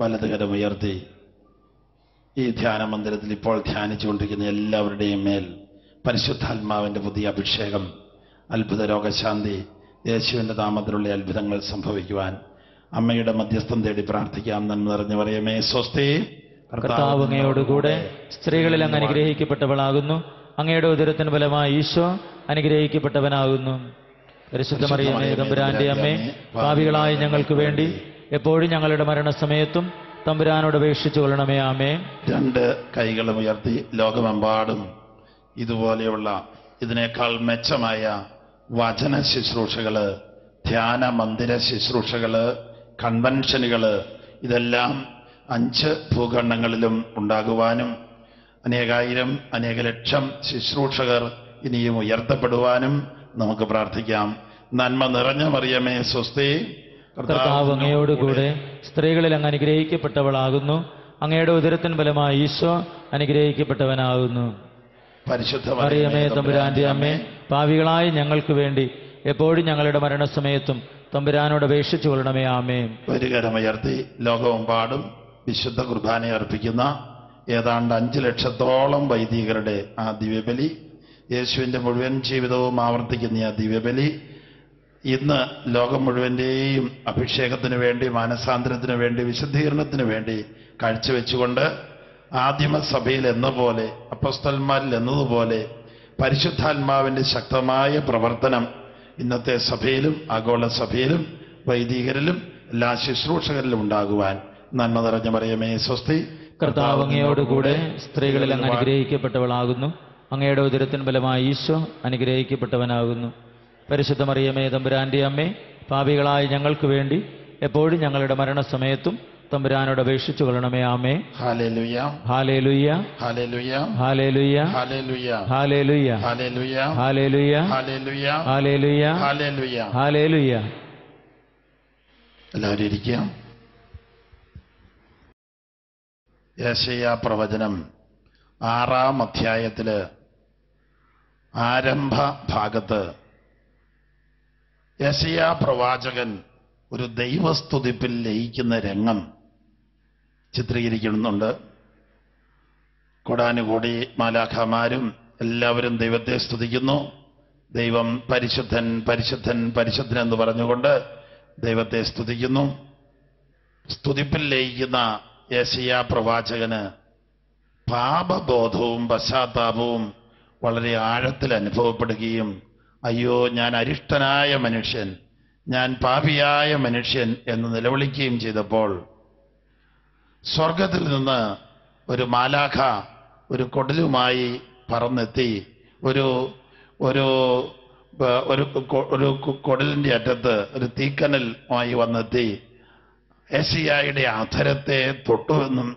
വലതുകരം ഉയർത്തി ഈ ധ്യാന മന്ദിരത്തിൽ ഇപ്പോൾ ധ്യാനിച്ചുകൊണ്ടിരിക്കുന്ന എല്ലാവരുടെയും മേൽ പരിശുദ്ധാത്മാവിന്റെ പുതിയ അഭിഷേകം അത്ഭുത രോഗശാന്തി യേശുവിന്റെ നാമത്തിലുള്ള അത്ഭുതങ്ങൾ സംഭവിക്കുവാൻ അമ്മയുടെ മധ്യസ്ഥം തേടി പ്രാർത്ഥിക്കാം. നന്മ നിറഞ്ഞു പറയുമേ സ്വസ്തി. കർത്താവ് അങ്ങയോടുകൂടെ സ്ത്രീകളിൽ അങ്ങ് അനുഗ്രഹിക്കപ്പെട്ടവളാകുന്നു. അങ്ങയുടെ ഉദരത്തിന് ഫലമായി ഈശോ അനുഗ്രഹിക്കപ്പെട്ടവനാകുന്നു. പരിശുദ്ധ മറിയമേ തമ്പുരാന്റെ അമ്മേ പാപികളായ ഞങ്ങൾക്ക് വേണ്ടി എപ്പോഴും ഞങ്ങളുടെ മരണസമയത്തും തമ്പുരാനോട് അപേക്ഷിച്ചു കൊള്ളണമേ ആമേ രണ്ട് കൈകളും ഉയർത്തി ലോകമെമ്പാടും ഇതുപോലെയുള്ള ഇതിനേക്കാൾ മെച്ചമായ വചന ശുശ്രൂഷകൾ ധ്യാന മന്ദിര ശുശ്രൂഷകൾ കൺവെൻഷനുകൾ ഇതെല്ലാം അഞ്ച് ഭൂഖണ്ഡങ്ങളിലും ഉണ്ടാകുവാനും അനേകായിരം അനേക ലക്ഷം ശുശ്രൂഷകർ ഇനിയും ഉയർത്തപ്പെടുവാനും നമുക്ക് പ്രാർത്ഥിക്കാം. നന്മ നിറഞ്ഞ മറിയമേ സ്വസ്തി. കർത്താവ് അങ്ങയോടുകൂടെ സ്ത്രീകളിൽ അങ്ങ് അനുഗ്രഹിക്കപ്പെട്ടവളാകുന്നു. അങ്ങയുടെ ഉദരത്തിൻ ഫലമായി ഈശോ അനുഗ്രഹിക്കപ്പെട്ടവനാകുന്നു. പരിശുദ്ധ മറിയമേ തമ്പുരാന്റെ അമ്മേ. പാവികളായ ഞങ്ങൾക്ക് വേണ്ടി എപ്പോഴും ഞങ്ങളുടെ മരണസമയത്തും തമ്പുരാനോട് അപേക്ഷിച്ചു കൊള്ളണമേ ആമേ ഒരു കരമുയർത്തി ലോകമെമ്പാടും വിശുദ്ധ കുർബാന അർപ്പിക്കുന്ന ഏതാണ്ട് അഞ്ച് ലക്ഷത്തോളം വൈദികരുടെ ആ ദിവ്യബലി. യേശുവിന്റെ മുഴുവൻ ജീവിതവും ആവർത്തിക്കുന്ന ആ ദിവ്യബലി. ഇന്ന് ലോകം മുഴുവന്റെയും അഭിഷേകത്തിന് വേണ്ടി മാനസാന്തരത്തിന് വേണ്ടി വിശുദ്ധീകരണത്തിന് വേണ്ടി കാഴ്ചവെച്ചുകൊണ്ട് ആദിമസഭയിൽ എന്ന പോലെ അപ്പസ്തന്മാരിൽ എന്നതുപോലെ പരിശുദ്ധാത്മാവിന്റെ ശക്തമായ പ്രവർത്തനം ഇന്നത്തെ സഭയിലും ആഗോള സഭയിലും വൈദികരിലും എല്ലാ ശുശ്രൂഷകരിലും ഉണ്ടാകുവാൻ നന്മ നിറഞ്ഞ മറിയമേ സ്വസ്തി. കർത്താവങ്ങയോടുകൂടെ സ്ത്രീകളിൽ അങ്ങ് അനുഗ്രഹിക്കപ്പെട്ടവളാകുന്നു. അങ്ങയുടെ ഉദരത്തിൻ ഫലമായി ഈശോ അനുഗ്രഹിക്കപ്പെട്ടവനാകുന്നു. പരിശുദ്ധ മറിയമേ തമ്പുരാന്റെ അമ്മേ പാപികളായ ഞങ്ങൾക്ക് വേണ്ടി എപ്പോഴും ഞങ്ങളുടെ മരണസമയത്തും തമ്പുരാനോട് അപേക്ഷിച്ചു കൊള്ളണമേ ആമേ hallelujah hallelujah hallelujah hallelujah hallelujah hallelujah എല്ലാവരും ഇരിക്കുക പ്രവചനം ആറാം അധ്യായത്തിൽ ആരംഭ ഭാഗത്ത് യേശയ്യ പ്രവാചകൻ ഒരു ദൈവസ്തുതിപ്പിൽ ലയിക്കുന്ന രംഗം ചിത്രീകരിക്കുന്നുണ്ട്. കൊടാനുകൂടി മാലാഖമാരും എല്ലാവരും ദൈവത്തെ സ്തുതിക്കുന്നു. ദൈവം പരിശുദ്ധൻ പരിശുദ്ധൻ പരിശുദ്ധൻ എന്ന് പറഞ്ഞുകൊണ്ട് ദൈവത്തെ സ്തുതിക്കുന്നു. സ്തുതിപ്പിൽ ലയിക്കുന്ന യേശയ്യ പ്രവാചകന് പാപബോധവും പശ്ചാത്താപവും വളരെ ആഴത്തിൽ അനുഭവപ്പെടുകയും അയ്യോ ഞാൻ അരിഷ്ടനായ മനുഷ്യൻ. ഞാൻ പാപിയായ മനുഷ്യൻ എന്ന് നിലവിളിക്കുകയും ചെയ്തപ്പോൾ സ്വർഗത്തിൽ നിന്ന് ഒരു മാലാഖ ഒരു കൊടലുമായി പറന്നെത്തി. ഒരു ഒരു ഒരു ഒരു കൊടലിന്റെ അറ്റത്ത് ഒരു തീക്കനലുമായി വന്നെത്തി. ഏശിയായുടെ അധരത്തെ തൊട്ടുവെന്നും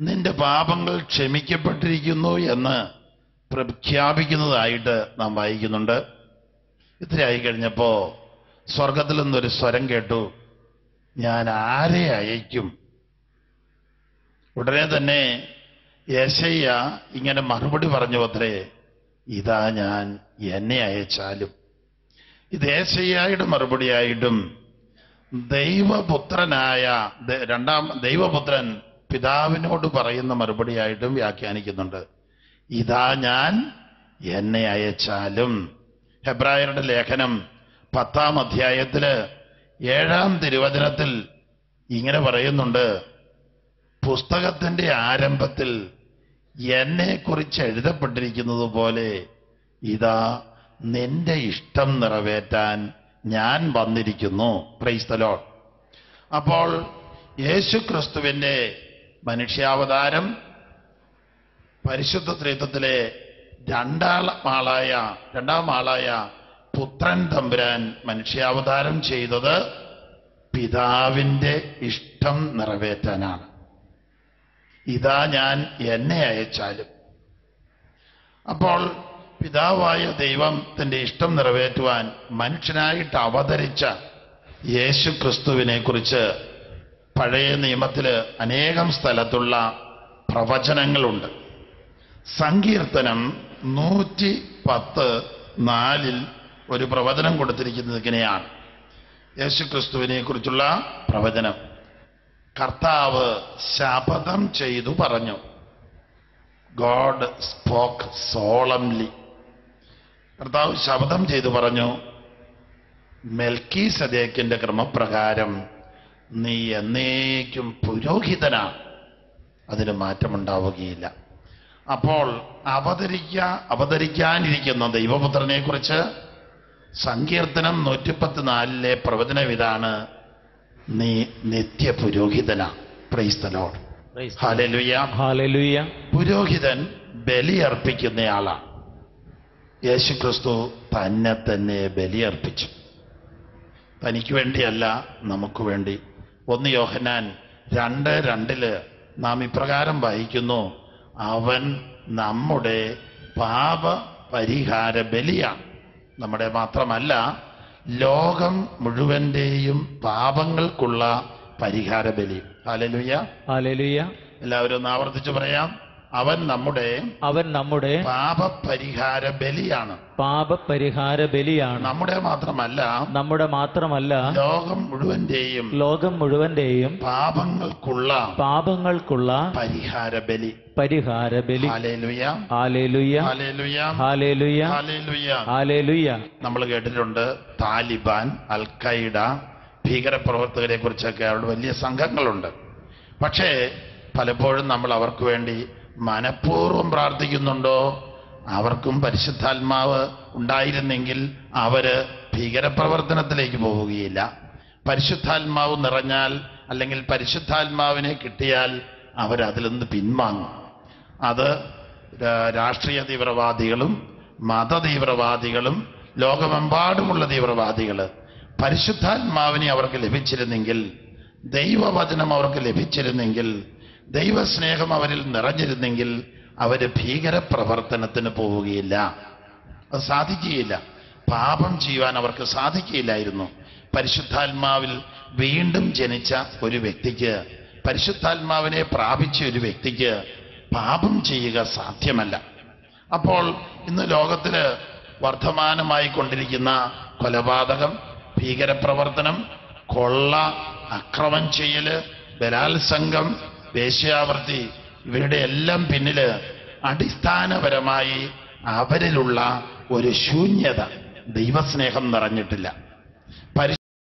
നിന്റെ പാപങ്ങൾ ക്ഷമിക്കപ്പെട്ടിരിക്കുന്നു എന്ന് പ്രഖ്യാപിക്കുന്നതായിട്ട് നാം വായിക്കുന്നുണ്ട്. ഇത്രയായി കഴിഞ്ഞപ്പോ സ്വർഗത്തിൽ നിന്നൊരു സ്വരം കേട്ടു. ഞാൻ ആരെ അയക്കും? ഉടനെ തന്നെ യേശയ്യ ഇങ്ങനെ മറുപടി പറഞ്ഞു അത്രേ ഇതാ ഞാൻ എന്നെ അയച്ചാലും. ഇത് യേശയ്യായുടെ മറുപടിയായിട്ടും ദൈവപുത്രനായ രണ്ടാം ദൈവപുത്രൻ പിതാവിനോട് പറയുന്ന മറുപടിയായിട്ടും വ്യാഖ്യാനിക്കുന്നുണ്ട്. ഇതാ ഞാൻ എന്നെ അയച്ചാലും. ഹെബ്രായരുടെ ലേഖനം പത്താം അധ്യായത്തിൽ ഏഴാം തിരുവചനത്തിൽ ഇങ്ങനെ പറയുന്നുണ്ട് പുസ്തകത്തിന്റെ ആരംഭത്തിൽ എന്നെ കുറിച്ച് എഴുതപ്പെട്ടിരിക്കുന്നത് പോലെ ഇതാ നിന്റെ ഇഷ്ടം നിറവേറ്റാൻ ഞാൻ വന്നിരിക്കുന്നു. ക്രൈസ്തലോ അപ്പോൾ യേശു ക്രിസ്തുവിന്റെ മനുഷ്യാവതാരം പരിശുദ്ധ ത്രിത്വത്തിലെ രണ്ടാം ആളായ രണ്ടാം ആളായ പുത്രൻ തമ്പുരാൻ മനുഷ്യാവതാരം ചെയ്തത് പിതാവിന്റെ ഇഷ്ടം നിറവേറ്റാനാണ്. ഇതാ ഞാൻ എന്നെ അയച്ചാലും. അപ്പോൾ പിതാവായ ദൈവത്തിന്റെ ഇഷ്ടം നിറവേറ്റുവാൻ മനുഷ്യനായിട്ട് അവതരിച്ച യേശു ക്രിസ്തുവിനെ കുറിച്ച് പഴയ നിയമത്തിൽ അനേകം സ്ഥലത്തുള്ള പ്രവചനങ്ങളുണ്ട്. സങ്കീർത്തനം നൂറ്റി പത്ത് നാലിൽ ഒരു പ്രവചനം കൊടുത്തിരിക്കുന്നത് ഇങ്ങനെയാണ്. യേശുക്രിസ്തുവിനെ കുറിച്ചുള്ള പ്രവചനം. കർത്താവ് ശപഥം ചെയ്തു പറഞ്ഞു. God spoke solemnly. കർത്താവ് ശപഥം ചെയ്തു പറഞ്ഞു മെൽക്കി സദേക്കിന്റെ ക്രമപ്രകാരം നീ എന്നേക്കും പുരോഹിതനാ. അതിന് മാറ്റമുണ്ടാവുകയില്ല. അപ്പോൾ അവതരിക്ക അവതരിക്കാനിരിക്കുന്ന ദൈവപുത്രനെ കുറിച്ച് സങ്കീർത്തനം നൂറ്റിപ്പത്തിനാലിലെ പ്രവചനം ഇതാണ് നീ നിത്യ പുരോഹിതന praise the Lord Praise the Lord. Hallelujah hallelujah പുരോഹിതൻ ബലിയർപ്പിക്കുന്നയാളാണ് യേശുക്രിസ്തു തന്നെ തന്നെ ബലിയർപ്പിച്ചു. തനിക്ക് വേണ്ടിയല്ല നമുക്ക് വേണ്ടി. ഒന്ന് യോഹനാൻ രണ്ട് രണ്ടിൽ നാം ഇപ്രകാരം വായിക്കുന്നു. അവൻ നമ്മുടെ പാപ പരിഹാര ബലിയാണ് നമ്മുടെ മാത്രമല്ല ലോകം മുഴുവന്റെയും പാപങ്ങൾക്കുള്ള പരിഹാര ബലി ഹാലലുയ്യ ഹാലലുയ്യ എല്ലാവരും ഒന്ന് ആവർത്തിച്ചു പറയാം. അവൻ നമ്മുടെ അവൻ നമ്മുടെ പാപപരിഹാര ബലിയാണ്. പാപപരിഹാര ബലിയാണ് നമ്മുടെ മാത്രമല്ല നമ്മുടെ മാത്രമല്ല ലോകം മുഴുവന്റെയും ലോകം മുഴുവന്റെയും പാപങ്ങൾക്കുള്ള പാപങ്ങൾക്കുള്ള പരിഹാര ബലി പരിഹാര ബലി നമ്മൾ കേട്ടിട്ടുണ്ട് താലിബാൻ അൽ ഖൈഡ ഭീകരപ്രവർത്തകരെ കുറിച്ചൊക്കെ അവിടെ വലിയ സംഘങ്ങളുണ്ട്. പക്ഷേ പലപ്പോഴും നമ്മൾ അവർക്ക് വേണ്ടി മനഃപൂർവം പ്രാർത്ഥിക്കുന്നുണ്ടോ? അവർക്കും പരിശുദ്ധാത്മാവ് ഉണ്ടായിരുന്നെങ്കിൽ അവർ ഭീകരപ്രവർത്തനത്തിലേക്ക് പോവുകയില്ല. പരിശുദ്ധാത്മാവ് നിറഞ്ഞാൽ അല്ലെങ്കിൽ പരിശുദ്ധാത്മാവിനെ കിട്ടിയാൽ അവരതിൽ നിന്ന് പിൻവാങ്ങും. അത് രാഷ്ട്രീയ തീവ്രവാദികളും മത തീവ്രവാദികളും ലോകമെമ്പാടുമുള്ള തീവ്രവാദികൾ പരിശുദ്ധാത്മാവിനെ അവർക്ക് ലഭിച്ചിരുന്നെങ്കിൽ ദൈവവചനം അവർക്ക് ലഭിച്ചിരുന്നെങ്കിൽ ദൈവസ്നേഹം അവരിൽ നിറഞ്ഞിരുന്നെങ്കിൽ അവർ ഭീകര പ്രവർത്തനത്തിന് പോവുകയില്ല. അത് സാധിക്കുകയില്ല. പാപം ചെയ്യുവാൻ അവർക്ക് സാധിക്കുകയില്ലായിരുന്നു. പരിശുദ്ധാത്മാവിൽ വീണ്ടും ജനിച്ച ഒരു വ്യക്തിക്ക് പരിശുദ്ധാത്മാവിനെ പ്രാപിച്ച ഒരു വ്യക്തിക്ക് പാപം ചെയ്യുക സാധ്യമല്ല. അപ്പോൾ ഇന്ന് ലോകത്തിൽ വർദ്ധമാനമായി കൊണ്ടിരിക്കുന്ന കൊലപാതകം ഭീകരപ്രവർത്തനം കൊള്ള അക്രമം ചെയ്യൽ ബലാത്സംഗം വേശ്യാവൃത്തി ഇവരുടെ എല്ലാം പിന്നിൽ അടിസ്ഥാനപരമായി അവരിലുള്ള ഒരു ശൂന്യത ദൈവസ്നേഹം നിറഞ്ഞിട്ടില്ല.